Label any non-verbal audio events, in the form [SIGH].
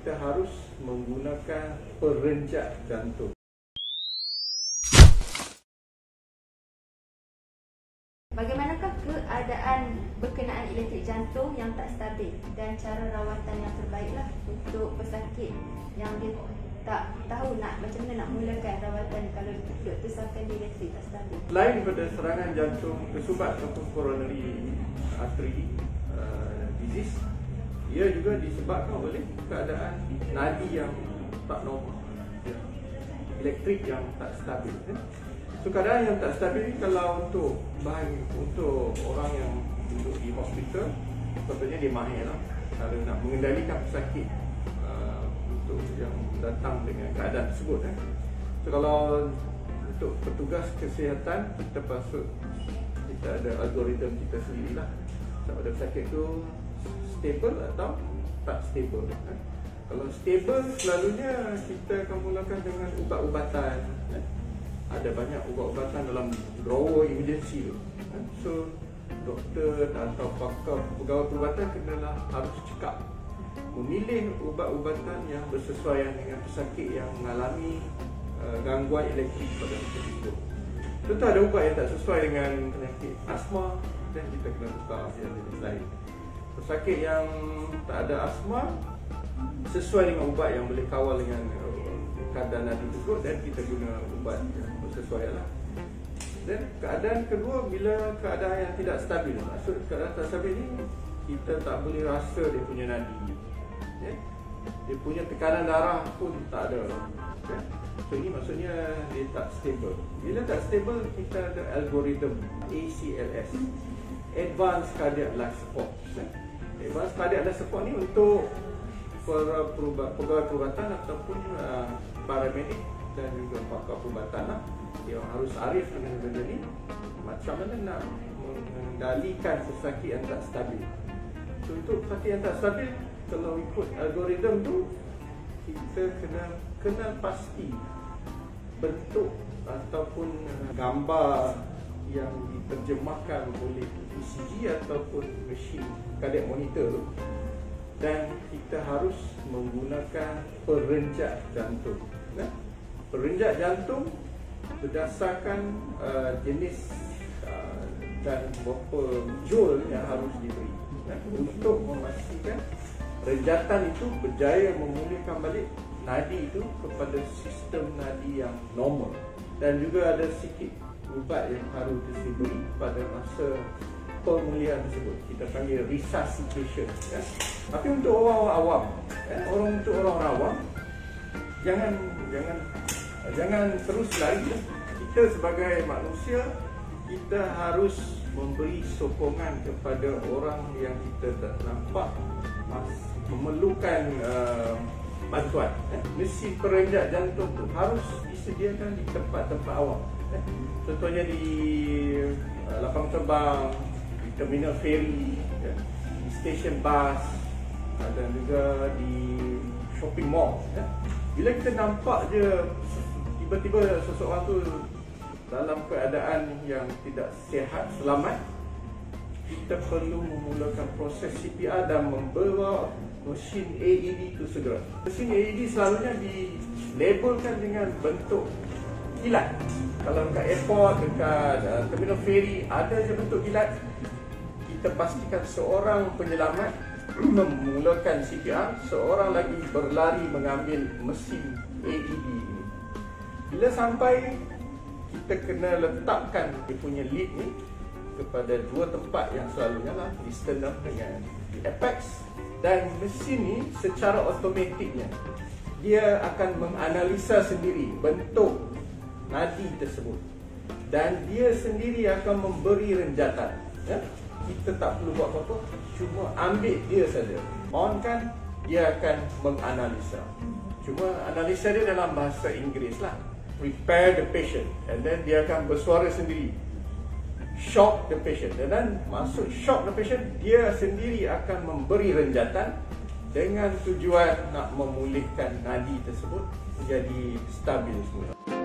kita harus menggunakan perenjak jantung. Bagaimanakah keadaan berkenaan elektrik jantung yang tak stabil dan cara rawatan yang terbaiklah untuk pesakit yang dia tak tahu nak macam mana nak mulakan rawatan kalau doktor sahkan dia elektrik tak stabil. Selain daripada serangan jantung tersumbat ataupun coronary artery uh, disease, ia juga disebabkan oleh keadaan nadi yang tak normal, ya. elektrik yang tak stabil. Ya. So keadaan yang tak stabil ni kalau untuk bahan untuk orang yang duduk di hospital, sepatutnya dia mahir lah cara nak mengendalikan pesakit uh, untuk yang datang dengan keadaan tersebut. Eh. So kalau untuk petugas kesihatan kita pasut kita ada algoritma kita sendirilah sama ada pesakit tu stable atau tak stable. Eh. Kalau stable selalunya kita akan mulakan dengan ubat-ubatan. Eh ada banyak ubat-ubatan dalam drawer emergency tu. Kan? So doktor atau pakar pegawai perubatan kenalah harus cekap memilih ubat-ubatan yang bersesuaian dengan pesakit yang mengalami uh, gangguan elektrik pada masa itu. Tentu ada ubat yang tak sesuai dengan penyakit asma dan kita kena tukar yang lain. Pesakit yang tak ada asma sesuai dengan ubat yang boleh kawal dengan uh, keadaan nadi tersebut dan kita guna ubat yang sesuai lah. Dan keadaan kedua bila keadaan yang tidak stabil. Maksud keadaan tak stabil ni kita tak boleh rasa dia punya nadi. Ya? Dia punya tekanan darah pun tak ada. Ya? So ini maksudnya dia tak stable. Bila tak stable kita ada algoritma ACLS. Advanced Cardiac Life Support. Ya? Advanced Cardiac Life Support ni untuk pegawai perubatan ataupun uh, paramedik dan juga pakar perubatan lah dia harus arif dengan benda ni. Macam mana nak mengendalikan pesakit yang tak stabil? So untuk pesakit yang tak stabil kalau ikut algoritma tu kita kena kenal pasti bentuk ataupun gambar yang diterjemahkan oleh ECG ataupun mesin cardiac monitor tu dan kita harus menggunakan perenjak jantung. Nah, perenjak jantung berdasarkan uh, jenis uh, dan berapa joule yang harus diberi nah, untuk memastikan renjatan itu berjaya memulihkan balik nadi itu kepada sistem nadi yang normal dan juga ada sikit ubat yang harus diberi pada masa pemulihan tersebut kita panggil resuscitation ya. tapi untuk orang-orang awam ya, orang untuk orang awam jangan jangan jangan terus lari kita sebagai manusia kita harus memberi sokongan kepada orang yang kita tak nampak memerlukan uh, bantuan eh. mesin perenjak jantung tu harus disediakan di tempat-tempat awam eh. contohnya di uh, lapang terbang terminal ferry, ya, di stesen bas dan juga di shopping mall. Ya. Bila kita nampak je tiba-tiba seseorang tu dalam keadaan yang tidak sihat selamat, kita perlu memulakan proses CPR dan membawa mesin AED itu segera. Mesin AED selalunya dilabelkan dengan bentuk kilat. Kalau dekat airport, dekat uh, terminal ferry, ada je bentuk kilat kita pastikan seorang penyelamat [CLEARS THROAT] memulakan CPR, seorang lagi berlari mengambil mesin AED ini. Bila sampai, kita kena letakkan dia punya lead ni kepada dua tempat yang selalunya lah, di sternum dengan di apex. Dan mesin ni secara automatiknya dia akan menganalisa sendiri bentuk nadi tersebut. Dan dia sendiri akan memberi renjatan ya. Kita tak perlu buat apa-apa cuma ambil dia saja. On kan dia akan menganalisa. Cuma analisa dia dalam bahasa Inggeris lah. Prepare the patient and then dia akan bersuara sendiri shock the patient dan then masuk shock the patient dia sendiri akan memberi renjatan dengan tujuan nak memulihkan nadi tersebut menjadi stabil semula.